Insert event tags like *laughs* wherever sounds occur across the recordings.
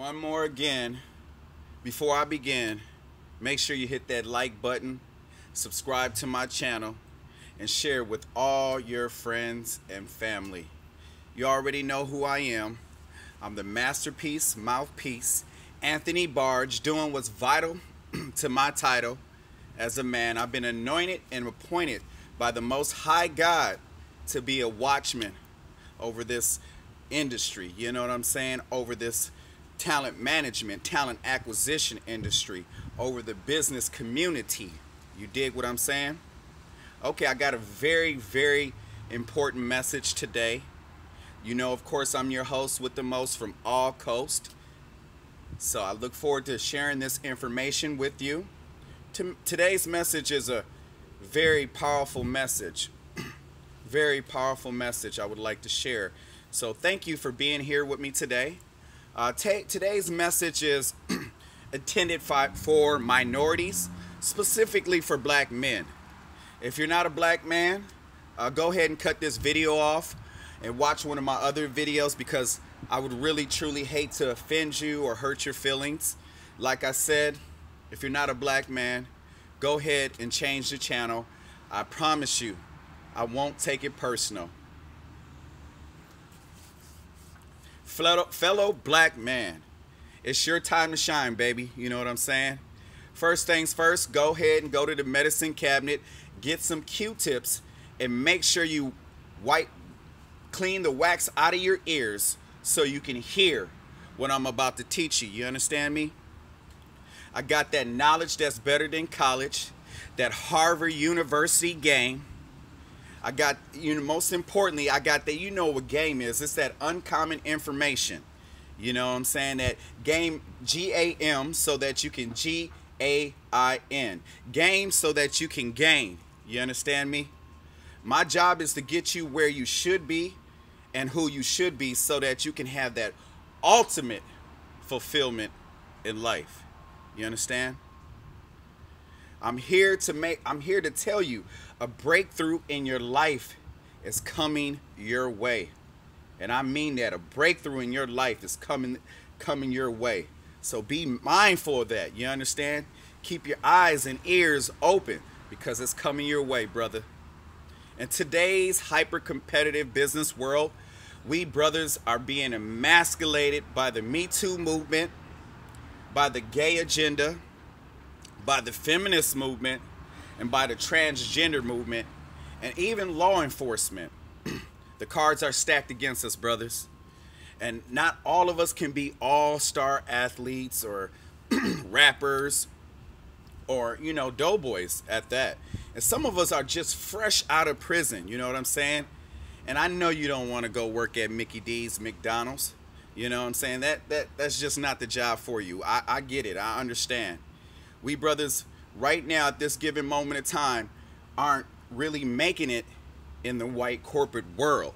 One more again. Before I begin, make sure you hit that like button, subscribe to my channel, and share with all your friends and family. You already know who I am. I'm the masterpiece, mouthpiece, Anthony Barge, doing what's vital *clears throat* to my title as a man. I've been anointed and appointed by the Most High God to be a watchman over this industry. You know what I'm saying? Over this talent management, talent acquisition industry, over the business community. You dig what I'm saying? Okay, I got a very, very important message today. You know, of course, I'm your host with the most from all coast. So I look forward to sharing this information with you. today's message is a very powerful message. *clears throat* very powerful message I would like to share. So thank you for being here with me today. Uh, today's message is *clears throat* intended for minorities, specifically for black men. If you're not a black man, uh, go ahead and cut this video off and watch one of my other videos because I would really truly hate to offend you or hurt your feelings. Like I said, if you're not a black man, go ahead and change the channel. I promise you, I won't take it personal. Fellow, black man, it's your time to shine, baby. You know what I'm saying? First things first, go ahead and go to the medicine cabinet, get some Q-tips, and make sure you wipe, clean the wax out of your ears so you can hear what I'm about to teach you. You understand me? I got that knowledge that's better than college, that Harvard University game. I got, you know, most importantly, I got that you know what game is. It's that uncommon information. You know what I'm saying? That game G A M so that you can G A I N. Game so that you can gain. You understand me? My job is to get you where you should be and who you should be so that you can have that ultimate fulfillment in life. You understand? I'm here to make I'm here to tell you a breakthrough in your life is coming your way. And I mean that a breakthrough in your life is coming coming your way. So be mindful of that. You understand? Keep your eyes and ears open because it's coming your way, brother. In today's hyper competitive business world, we brothers are being emasculated by the Me Too movement, by the gay agenda, by the feminist movement, and by the transgender movement, and even law enforcement. *clears throat* the cards are stacked against us, brothers. And not all of us can be all star athletes or *clears throat* rappers or, you know, doughboys at that. And some of us are just fresh out of prison, you know what I'm saying? And I know you don't want to go work at Mickey D's, McDonald's. You know what I'm saying? That that that's just not the job for you. I, I get it. I understand. We brothers right now at this given moment of time aren't really making it in the white corporate world.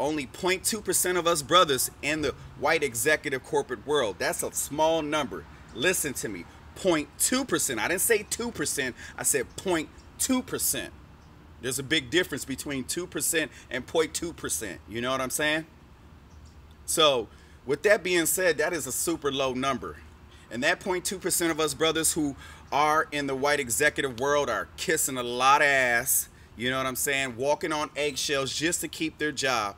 Only 0.2% of us brothers in the white executive corporate world. That's a small number. Listen to me. 0.2%. I didn't say 2%. I said 0.2%. There's a big difference between 2% and 0.2%. You know what I'm saying? So, with that being said, that is a super low number. And that 0.2% of us brothers who are in the white executive world are kissing a lot of ass. You know what I'm saying? Walking on eggshells just to keep their job.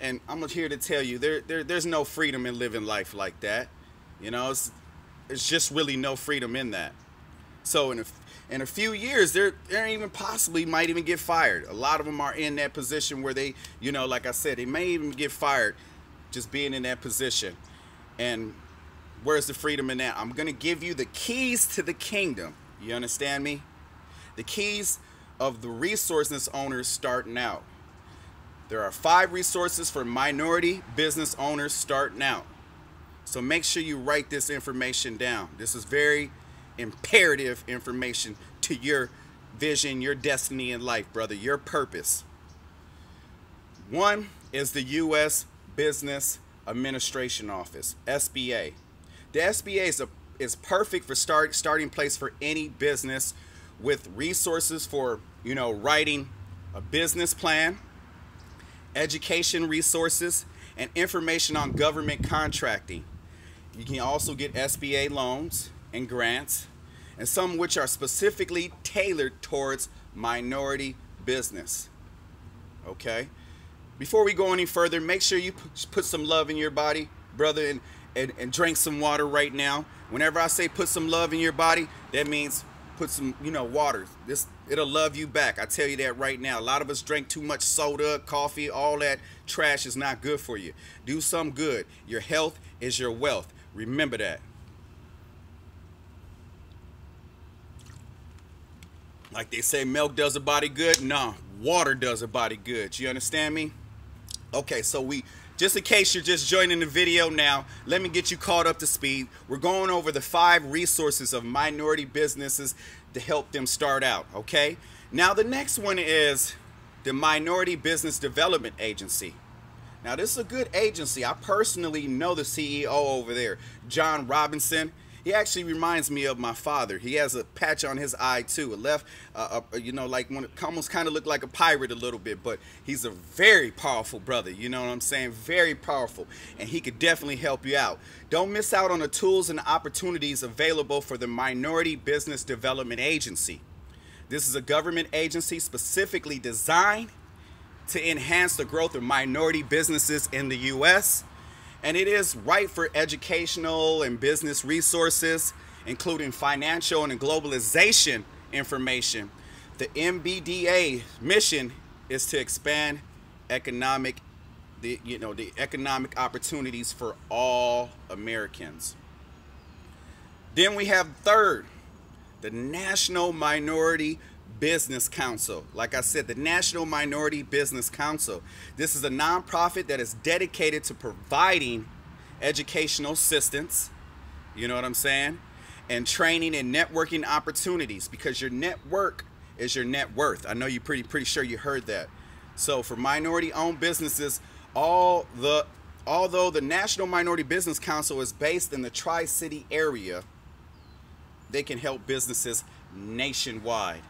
And I'm here to tell you, there, there there's no freedom in living life like that. You know, it's, it's just really no freedom in that. So in a, in a few years, they're, they're even possibly might even get fired. A lot of them are in that position where they, you know, like I said, they may even get fired just being in that position. And where's the freedom in that? I'm going to give you the keys to the kingdom. You understand me? The keys of the resources owners starting out. There are five resources for minority business owners starting out. So make sure you write this information down. This is very imperative information to your vision, your destiny in life, brother, your purpose. One is the U.S. Business Administration Office, SBA. The SBA is, a, is perfect for start, starting place for any business with resources for, you know, writing a business plan, education resources, and information on government contracting. You can also get SBA loans and grants, and some which are specifically tailored towards minority business. Okay? Before we go any further, make sure you put some love in your body, brother, and, and, and drink some water right now. Whenever I say put some love in your body, that means put some, you know, water. This it'll love you back. I tell you that right now. A lot of us drink too much soda, coffee, all that trash is not good for you. Do some good. Your health is your wealth. Remember that. Like they say milk does a body good. No, water does a body good. You understand me? Okay, so we just in case you're just joining the video now, let me get you caught up to speed. We're going over the five resources of minority businesses to help them start out, okay? Now the next one is the Minority Business Development Agency. Now this is a good agency. I personally know the CEO over there, John Robinson. He actually reminds me of my father. He has a patch on his eye too. A left, uh, uh, you know, like one, almost kind of looked like a pirate a little bit. But he's a very powerful brother. You know what I'm saying? Very powerful, and he could definitely help you out. Don't miss out on the tools and opportunities available for the Minority Business Development Agency. This is a government agency specifically designed to enhance the growth of minority businesses in the U.S and it is right for educational and business resources, including financial and globalization information. The MBDA mission is to expand economic the you know the economic opportunities for all Americans. Then we have third, the National Minority Business Council. Like I said, the National Minority Business Council. This is a nonprofit that is dedicated to providing educational assistance, you know what I'm saying? And training and networking opportunities because your network is your net worth. I know you're pretty pretty sure you heard that. So for minority owned businesses, all the although the National Minority Business Council is based in the Tri-City area, they can help businesses nationwide.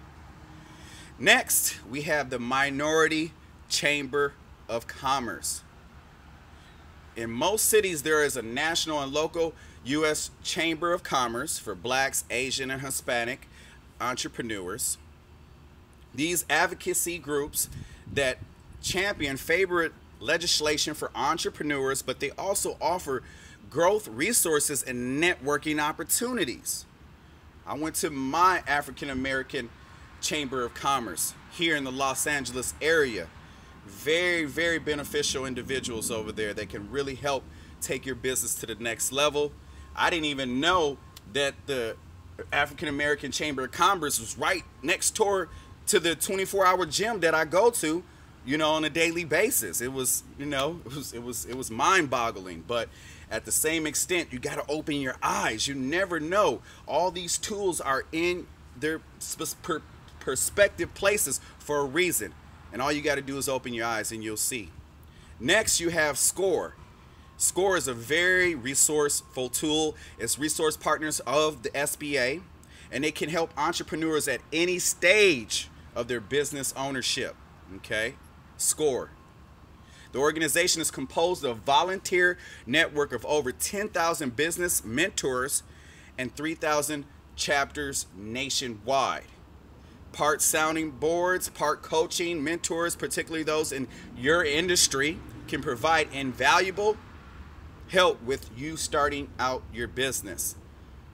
Next, we have the Minority Chamber of Commerce. In most cities, there is a national and local U.S. Chamber of Commerce for blacks, Asian, and Hispanic entrepreneurs. These advocacy groups that champion favorite legislation for entrepreneurs, but they also offer growth resources and networking opportunities. I went to my African American Chamber of Commerce here in the Los Angeles area. Very, very beneficial individuals over there that can really help take your business to the next level. I didn't even know that the African American Chamber of Commerce was right next door to the 24 hour gym that I go to, you know, on a daily basis. It was, you know, *laughs* it was it was it was mind boggling. But at the same extent, you got to open your eyes. You never know. All these tools are in their perspective places for a reason. And all you got to do is open your eyes and you'll see. Next, you have SCORE. SCORE is a very resourceful tool. It's resource partners of the SBA, and it can help entrepreneurs at any stage of their business ownership. Okay? SCORE. The organization is composed of a volunteer network of over 10,000 business mentors and 3,000 chapters nationwide part sounding boards, part coaching, mentors, particularly those in your industry, can provide invaluable help with you starting out your business.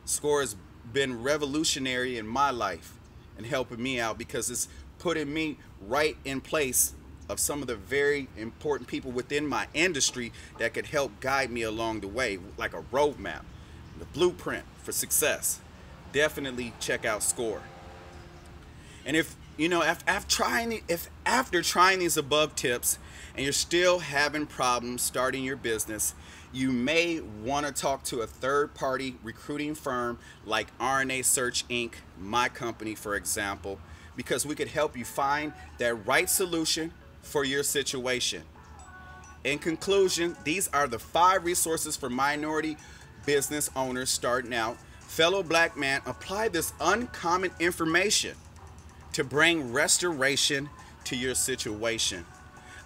SCORE has been revolutionary in my life and helping me out because it's putting me right in place of some of the very important people within my industry that could help guide me along the way, like a roadmap, the blueprint for success. Definitely check out SCORE. And if you know, after, after trying, if after trying these above tips, and you're still having problems starting your business, you may want to talk to a third-party recruiting firm like RNA Search Inc., my company, for example, because we could help you find that right solution for your situation. In conclusion, these are the five resources for minority business owners starting out. Fellow black man, apply this uncommon information to bring restoration to your situation.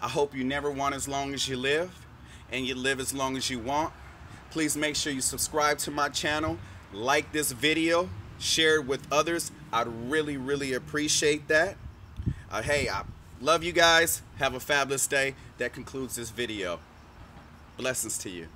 I hope you never want as long as you live. and you live as long as you want. Please make sure you subscribe to my channel, like this video, share it with others. I'd really, really appreciate that. Uh, hey, I love you guys. Have a fabulous day. That concludes this video. Blessings to you.